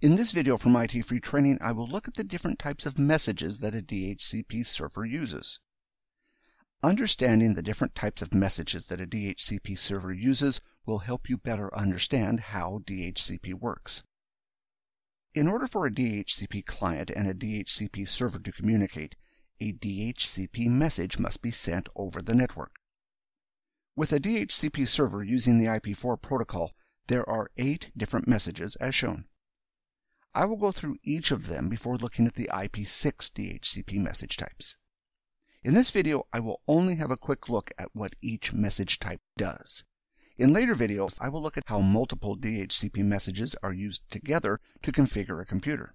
In this video from IT Free Training, I will look at the different types of messages that a DHCP server uses. Understanding the different types of messages that a DHCP server uses will help you better understand how DHCP works. In order for a DHCP client and a DHCP server to communicate, a DHCP message must be sent over the network. With a DHCP server using the IP4 protocol, there are eight different messages as shown. I will go through each of them before looking at the IP6 DHCP message types. In this video, I will only have a quick look at what each message type does. In later videos, I will look at how multiple DHCP messages are used together to configure a computer.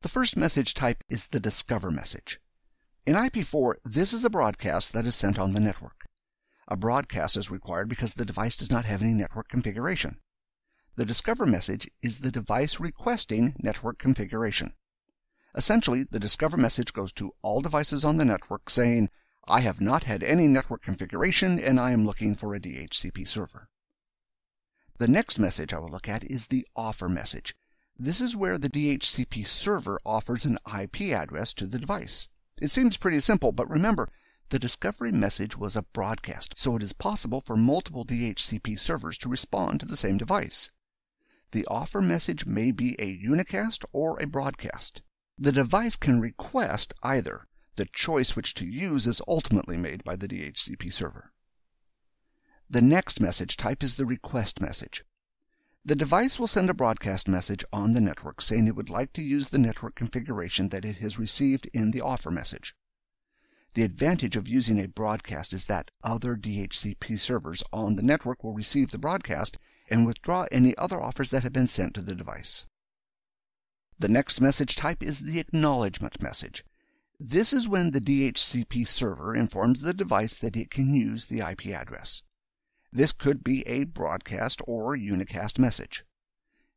The first message type is the Discover message. In IP4, this is a broadcast that is sent on the network. A broadcast is required because the device does not have any network configuration. The Discover message is the device requesting network configuration. Essentially, the Discover message goes to all devices on the network saying, I have not had any network configuration and I am looking for a DHCP server. The next message I will look at is the Offer message. This is where the DHCP server offers an IP address to the device. It seems pretty simple, but remember, the discovery message was a broadcast, so it is possible for multiple DHCP servers to respond to the same device. The offer message may be a unicast or a broadcast. The device can request either. The choice which to use is ultimately made by the DHCP server. The next message type is the request message. The device will send a broadcast message on the network saying it would like to use the network configuration that it has received in the offer message. The advantage of using a broadcast is that other DHCP servers on the network will receive the broadcast and withdraw any other offers that have been sent to the device. The next message type is the acknowledgement message. This is when the DHCP server informs the device that it can use the IP address. This could be a broadcast or unicast message.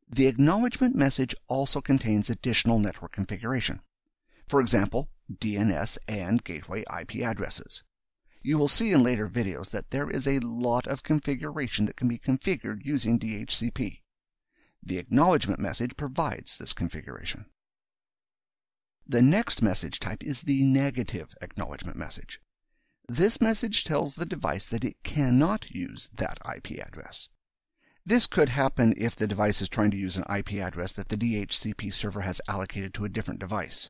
The acknowledgement message also contains additional network configuration. For example, DNS and gateway IP addresses. You will see in later videos that there is a lot of configuration that can be configured using DHCP. The acknowledgement message provides this configuration. The next message type is the negative acknowledgement message. This message tells the device that it cannot use that IP address. This could happen if the device is trying to use an IP address that the DHCP server has allocated to a different device.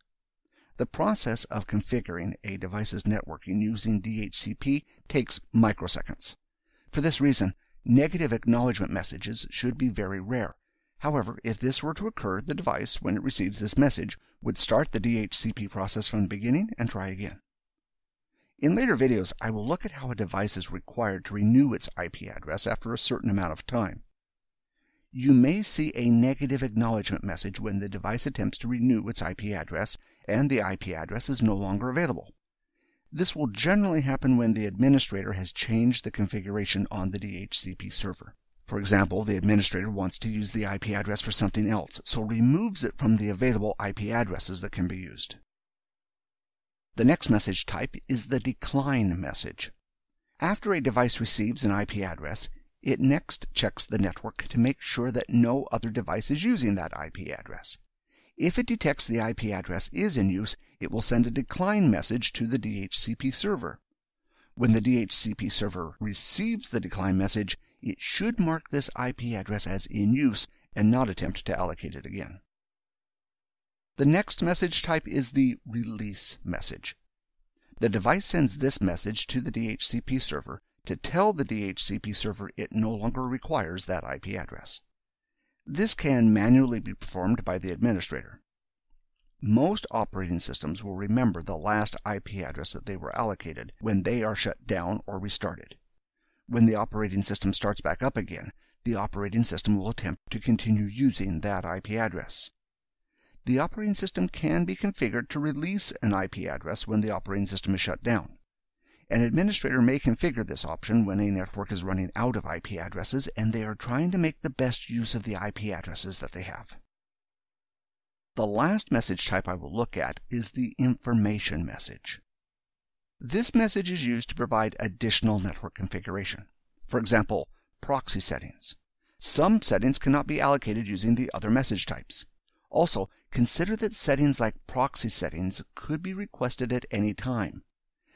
The process of configuring a device's networking using DHCP takes microseconds. For this reason, negative acknowledgement messages should be very rare. However, if this were to occur, the device, when it receives this message, would start the DHCP process from the beginning and try again. In later videos, I will look at how a device is required to renew its IP address after a certain amount of time you may see a negative acknowledgement message when the device attempts to renew its IP address and the IP address is no longer available. This will generally happen when the administrator has changed the configuration on the DHCP server. For example, the administrator wants to use the IP address for something else, so removes it from the available IP addresses that can be used. The next message type is the decline message. After a device receives an IP address, it next checks the network to make sure that no other device is using that IP address. If it detects the IP address is in use, it will send a decline message to the DHCP server. When the DHCP server receives the decline message, it should mark this IP address as in use and not attempt to allocate it again. The next message type is the release message. The device sends this message to the DHCP server to tell the DHCP server it no longer requires that IP address. This can manually be performed by the administrator. Most operating systems will remember the last IP address that they were allocated when they are shut down or restarted. When the operating system starts back up again, the operating system will attempt to continue using that IP address. The operating system can be configured to release an IP address when the operating system is shut down. An administrator may configure this option when a network is running out of IP addresses and they are trying to make the best use of the IP addresses that they have. The last message type I will look at is the information message. This message is used to provide additional network configuration. For example, proxy settings. Some settings cannot be allocated using the other message types. Also, consider that settings like proxy settings could be requested at any time.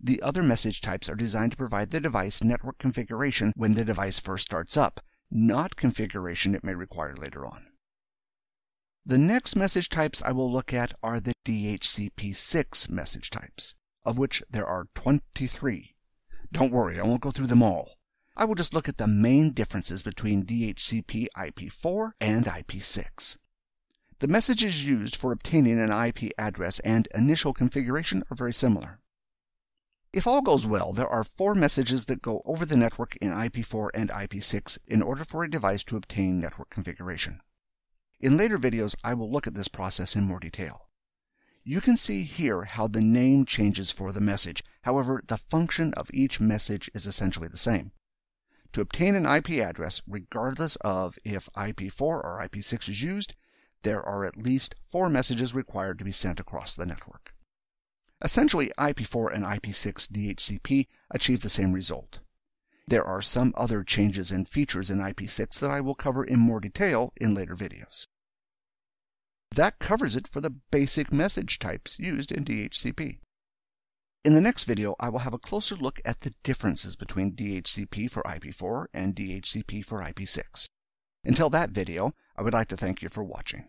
The other message types are designed to provide the device network configuration when the device first starts up, not configuration it may require later on. The next message types I will look at are the DHCP6 message types, of which there are 23. Don't worry, I won't go through them all. I will just look at the main differences between DHCP IP4 and IP6. The messages used for obtaining an IP address and initial configuration are very similar. If all goes well, there are four messages that go over the network in IP4 and IP6 in order for a device to obtain network configuration. In later videos, I will look at this process in more detail. You can see here how the name changes for the message. However, the function of each message is essentially the same. To obtain an IP address, regardless of if IP4 or IP6 is used, there are at least four messages required to be sent across the network. Essentially, IP4 and IP6 DHCP achieve the same result. There are some other changes and features in IP6 that I will cover in more detail in later videos. That covers it for the basic message types used in DHCP. In the next video, I will have a closer look at the differences between DHCP for IP4 and DHCP for IP6. Until that video, I would like to thank you for watching.